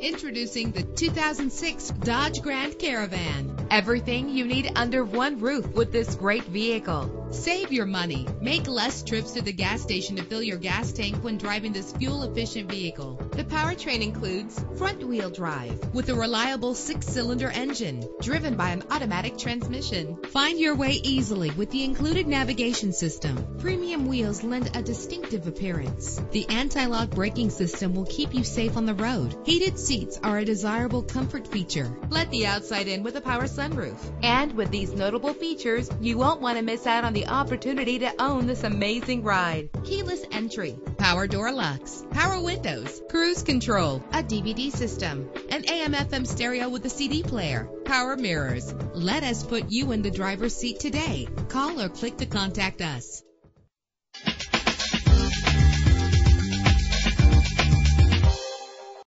Introducing the 2006 Dodge Grand Caravan. Everything you need under one roof with this great vehicle. Save your money. Make less trips to the gas station to fill your gas tank when driving this fuel-efficient vehicle. The powertrain includes front-wheel drive with a reliable six-cylinder engine driven by an automatic transmission. Find your way easily with the included navigation system. Premium wheels lend a distinctive appearance. The anti-lock braking system will keep you safe on the road. Heated seats are a desirable comfort feature. Let the outside in with a power sunroof. And with these notable features, you won't want to miss out on the opportunity to own this amazing ride. Keyless entry, power door locks, power windows, cruise control, a DVD system, an AM FM stereo with a CD player, power mirrors. Let us put you in the driver's seat today. Call or click to contact us.